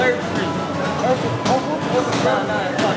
Third Street. Third Street. Oakwood? Oakwood? Nah, nah.